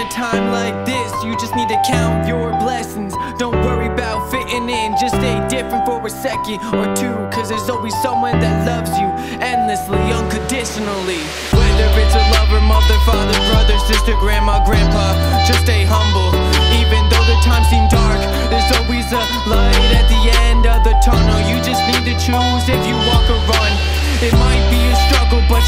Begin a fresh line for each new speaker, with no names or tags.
a time like this, you just need to count your blessings. Don't worry about fitting in, just stay different for a second or two. Cause there's always someone that loves you endlessly, unconditionally. Whether it's a lover, mother, father, brother, sister, grandma, grandpa, just stay humble. Even though the times seem dark, there's always a light at the end of the tunnel. You just need to choose if you walk or run. It might be a struggle, but